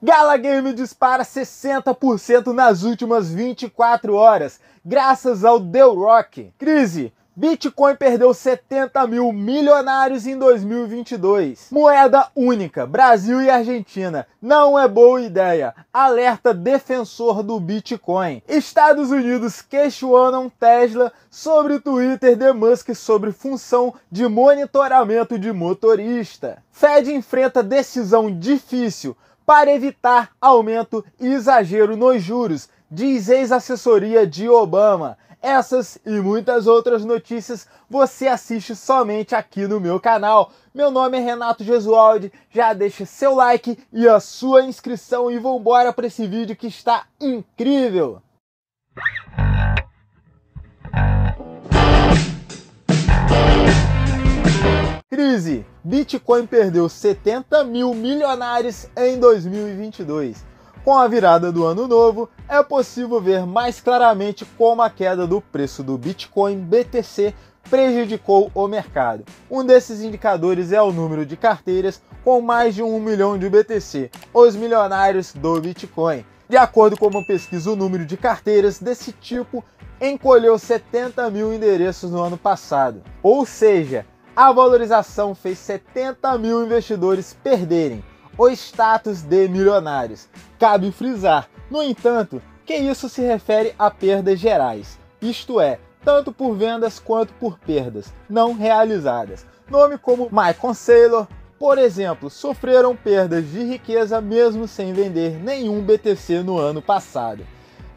Gala Game dispara 60% nas últimas 24 horas, graças ao The Rock. Crise. Bitcoin perdeu 70 mil milionários em 2022. Moeda única, Brasil e Argentina. Não é boa ideia. Alerta defensor do Bitcoin. Estados Unidos questionam Tesla sobre Twitter de Musk sobre função de monitoramento de motorista. Fed enfrenta decisão difícil para evitar aumento e exagero nos juros, diz ex-assessoria de Obama. Essas e muitas outras notícias você assiste somente aqui no meu canal. Meu nome é Renato Gesualdi, já deixa seu like e a sua inscrição e vambora para esse vídeo que está incrível! Crise: Bitcoin perdeu 70 mil milionários em 2022. Com a virada do ano novo, é possível ver mais claramente como a queda do preço do Bitcoin BTC prejudicou o mercado. Um desses indicadores é o número de carteiras com mais de um milhão de BTC, os milionários do Bitcoin. De acordo com uma pesquisa, o número de carteiras desse tipo encolheu 70 mil endereços no ano passado. Ou seja, a valorização fez 70 mil investidores perderem o status de milionários. Cabe frisar, no entanto, que isso se refere a perdas gerais, isto é, tanto por vendas quanto por perdas não realizadas. Nome como Michael Saylor, por exemplo, sofreram perdas de riqueza mesmo sem vender nenhum BTC no ano passado.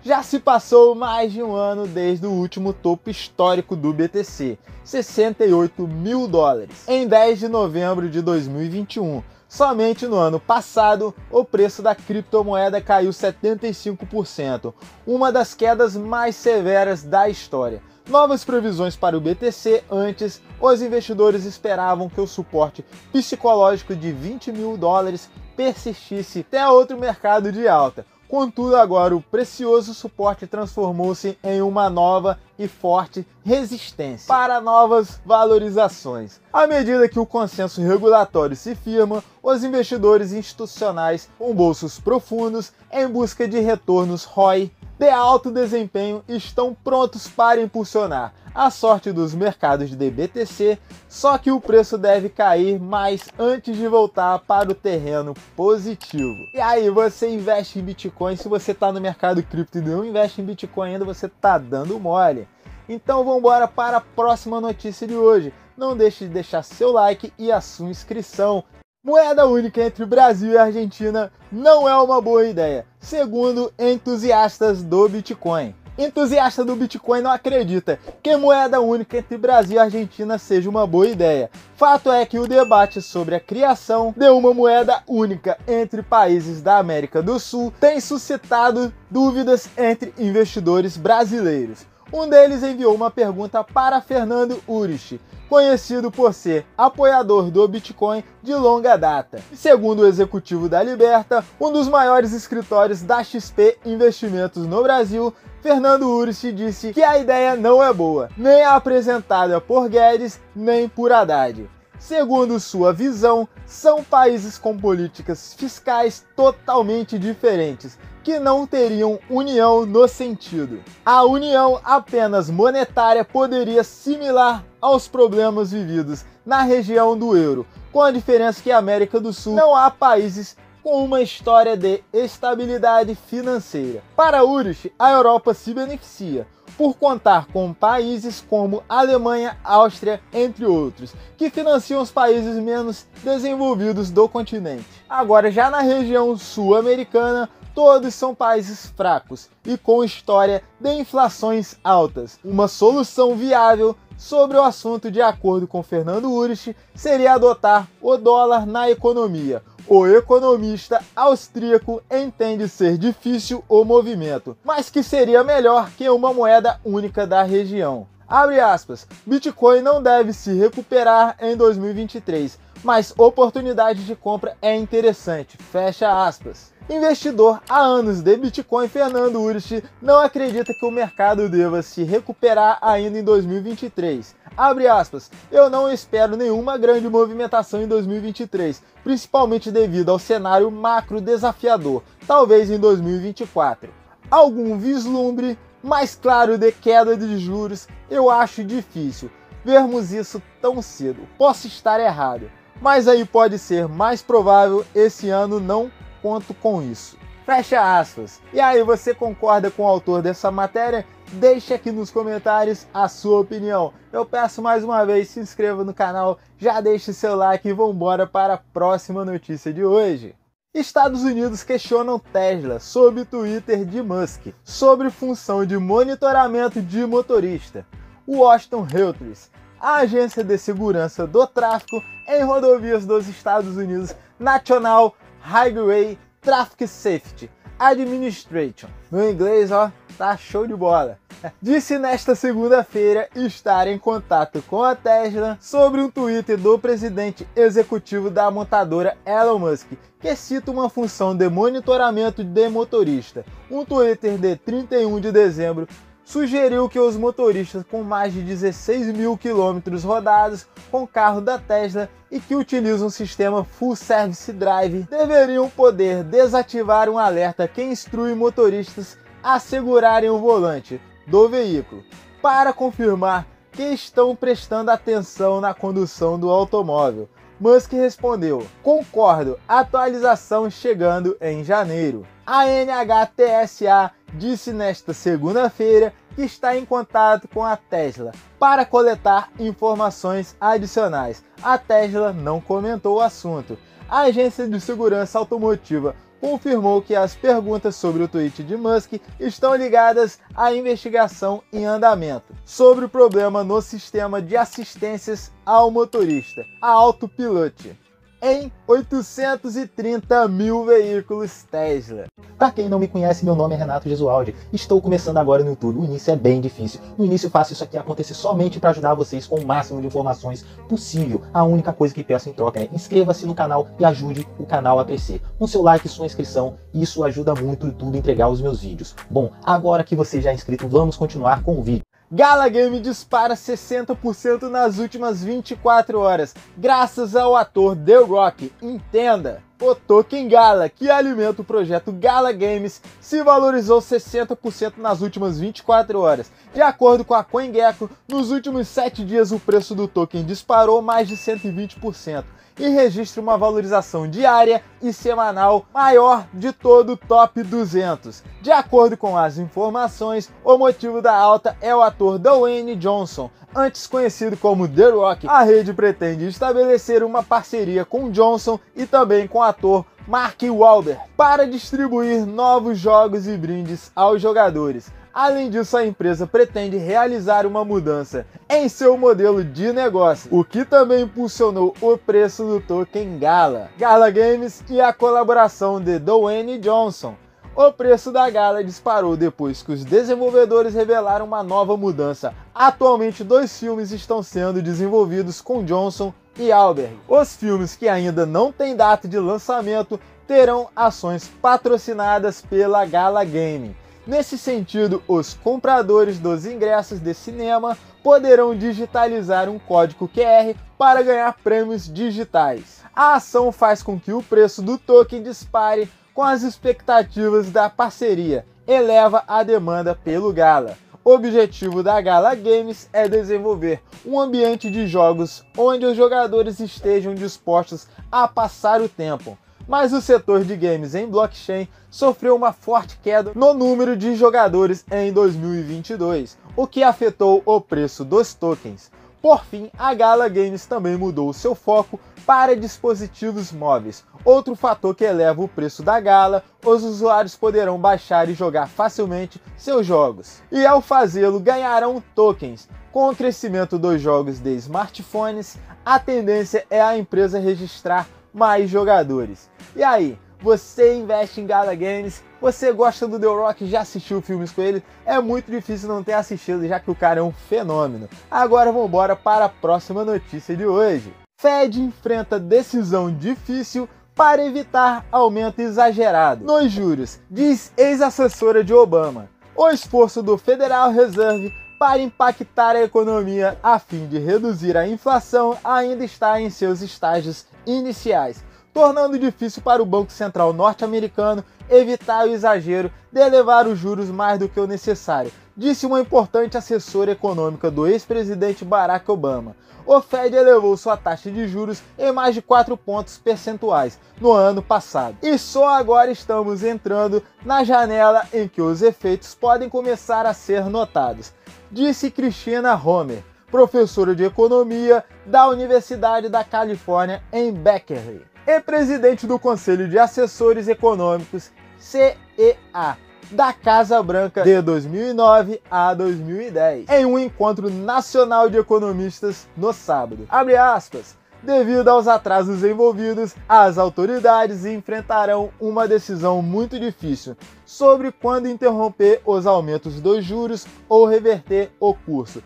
Já se passou mais de um ano desde o último topo histórico do BTC, 68 mil dólares, em 10 de novembro de 2021. Somente no ano passado, o preço da criptomoeda caiu 75%, uma das quedas mais severas da história. Novas previsões para o BTC antes, os investidores esperavam que o suporte psicológico de 20 mil dólares persistisse até outro mercado de alta, Contudo, agora o precioso suporte transformou-se em uma nova e forte resistência para novas valorizações. À medida que o consenso regulatório se firma, os investidores institucionais com bolsos profundos em busca de retornos ROI de alto desempenho estão prontos para impulsionar a sorte dos mercados de BTC, só que o preço deve cair mais antes de voltar para o terreno positivo. E aí, você investe em Bitcoin, se você está no mercado cripto e não investe em Bitcoin ainda, você está dando mole. Então vamos embora para a próxima notícia de hoje. Não deixe de deixar seu like e a sua inscrição. Moeda única entre Brasil e Argentina não é uma boa ideia, segundo entusiastas do Bitcoin. Entusiasta do Bitcoin não acredita que moeda única entre Brasil e Argentina seja uma boa ideia. Fato é que o debate sobre a criação de uma moeda única entre países da América do Sul tem suscitado dúvidas entre investidores brasileiros. Um deles enviou uma pergunta para Fernando Urich, conhecido por ser apoiador do Bitcoin de longa data. Segundo o executivo da Liberta, um dos maiores escritórios da XP Investimentos no Brasil, Fernando Urich disse que a ideia não é boa, nem apresentada por Guedes nem por Haddad. Segundo sua visão, são países com políticas fiscais totalmente diferentes, que não teriam união no sentido. A união apenas monetária poderia similar aos problemas vividos na região do euro, com a diferença que a América do Sul não há países com uma história de estabilidade financeira. Para Urich, a Europa se beneficia por contar com países como Alemanha, Áustria, entre outros, que financiam os países menos desenvolvidos do continente. Agora, já na região sul-americana, todos são países fracos e com história de inflações altas. Uma solução viável sobre o assunto, de acordo com Fernando Urich, seria adotar o dólar na economia, o economista austríaco entende ser difícil o movimento, mas que seria melhor que uma moeda única da região. Abre aspas, Bitcoin não deve se recuperar em 2023, mas oportunidade de compra é interessante, fecha aspas. Investidor há anos de Bitcoin, Fernando Urich, não acredita que o mercado deva se recuperar ainda em 2023. Abre aspas, eu não espero nenhuma grande movimentação em 2023, principalmente devido ao cenário macro desafiador, talvez em 2024. Algum vislumbre mais claro de queda de juros, eu acho difícil vermos isso tão cedo. Posso estar errado, mas aí pode ser mais provável esse ano não conto com isso. Fecha aspas. E aí, você concorda com o autor dessa matéria? Deixe aqui nos comentários a sua opinião. Eu peço mais uma vez, se inscreva no canal, já deixe seu like e vambora para a próxima notícia de hoje. Estados Unidos questionam Tesla sob Twitter de Musk sobre função de monitoramento de motorista. Washington Reuters, a agência de segurança do tráfego em rodovias dos Estados Unidos, National Highway Traffic Safety Administration. No inglês, ó, tá show de bola. Disse nesta segunda-feira estar em contato com a Tesla sobre um tweet do presidente executivo da montadora Elon Musk, que cita uma função de monitoramento de motorista. Um Twitter de 31 de dezembro sugeriu que os motoristas com mais de 16 mil quilômetros rodados com carro da Tesla e que utilizam o sistema Full Service Drive deveriam poder desativar um alerta que instrui motoristas a segurarem o volante do veículo para confirmar que estão prestando atenção na condução do automóvel. Musk respondeu: Concordo, atualização chegando em janeiro. A NHTSA disse nesta segunda-feira que está em contato com a Tesla para coletar informações adicionais. A Tesla não comentou o assunto. A agência de segurança automotiva confirmou que as perguntas sobre o tweet de Musk estão ligadas à investigação em andamento sobre o problema no sistema de assistências ao motorista, a Autopilot em 830 mil veículos Tesla. Para quem não me conhece, meu nome é Renato Gesualdi. Estou começando agora no YouTube. O início é bem difícil. No início faço isso aqui acontecer somente para ajudar vocês com o máximo de informações possível. A única coisa que peço em troca é inscreva-se no canal e ajude o canal a crescer. Com seu like e sua inscrição, isso ajuda muito o YouTube a entregar os meus vídeos. Bom, agora que você já é inscrito, vamos continuar com o vídeo. Gala Game dispara 60% nas últimas 24 horas, graças ao ator The Rock. Entenda! O token Gala, que alimenta o projeto Gala Games, se valorizou 60% nas últimas 24 horas. De acordo com a CoinGecko, nos últimos 7 dias o preço do token disparou mais de 120% e registra uma valorização diária e semanal maior de todo o top 200. De acordo com as informações, o motivo da alta é o ator Dwayne Johnson, antes conhecido como The Rock. A rede pretende estabelecer uma parceria com Johnson e também com o ator Mark Wahlberg para distribuir novos jogos e brindes aos jogadores. Além disso, a empresa pretende realizar uma mudança em seu modelo de negócio, o que também impulsionou o preço do token Gala, Gala Games e a colaboração de Dwayne Johnson. O preço da Gala disparou depois que os desenvolvedores revelaram uma nova mudança. Atualmente, dois filmes estão sendo desenvolvidos com Johnson e Alberg. Os filmes que ainda não têm data de lançamento terão ações patrocinadas pela Gala Game. Nesse sentido, os compradores dos ingressos de cinema poderão digitalizar um código QR para ganhar prêmios digitais. A ação faz com que o preço do token dispare com as expectativas da parceria, eleva a demanda pelo Gala. O objetivo da Gala Games é desenvolver um ambiente de jogos onde os jogadores estejam dispostos a passar o tempo mas o setor de games em blockchain sofreu uma forte queda no número de jogadores em 2022, o que afetou o preço dos tokens. Por fim, a Gala Games também mudou seu foco para dispositivos móveis. Outro fator que eleva o preço da Gala, os usuários poderão baixar e jogar facilmente seus jogos. E ao fazê-lo, ganharão tokens. Com o crescimento dos jogos de smartphones, a tendência é a empresa registrar mais jogadores. E aí, você investe em Gala Games, você gosta do The Rock, já assistiu filmes com ele? É muito difícil não ter assistido, já que o cara é um fenômeno. Agora vamos embora para a próxima notícia de hoje. Fed enfrenta decisão difícil para evitar aumento exagerado nos juros, diz ex-assessora de Obama. O esforço do Federal Reserve para impactar a economia a fim de reduzir a inflação ainda está em seus estágios iniciais, tornando difícil para o Banco Central norte-americano evitar o exagero de elevar os juros mais do que o necessário, disse uma importante assessora econômica do ex-presidente Barack Obama. O Fed elevou sua taxa de juros em mais de 4 pontos percentuais no ano passado. E só agora estamos entrando na janela em que os efeitos podem começar a ser notados, disse Christina Homer, professora de economia da Universidade da Califórnia em Berkeley e presidente do Conselho de Assessores Econômicos CEA da Casa Branca de 2009 a 2010, em um encontro nacional de economistas no sábado. Abre aspas. Devido aos atrasos envolvidos, as autoridades enfrentarão uma decisão muito difícil sobre quando interromper os aumentos dos juros ou reverter o curso.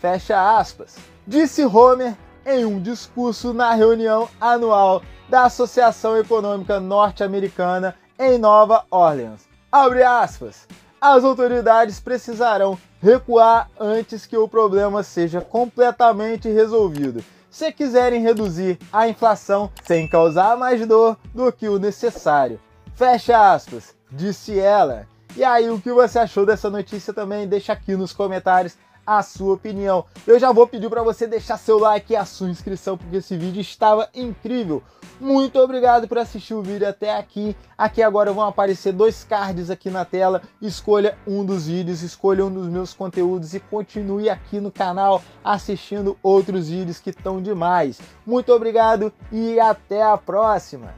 Fecha aspas. Disse Homer em um discurso na reunião anual da Associação Econômica Norte-Americana em Nova Orleans. Abre aspas. As autoridades precisarão recuar antes que o problema seja completamente resolvido. Se quiserem reduzir a inflação sem causar mais dor do que o necessário. Fecha aspas, disse ela. E aí, o que você achou dessa notícia também? Deixa aqui nos comentários a sua opinião. Eu já vou pedir para você deixar seu like e a sua inscrição, porque esse vídeo estava incrível. Muito obrigado por assistir o vídeo até aqui. Aqui agora vão aparecer dois cards aqui na tela. Escolha um dos vídeos, escolha um dos meus conteúdos e continue aqui no canal assistindo outros vídeos que estão demais. Muito obrigado e até a próxima!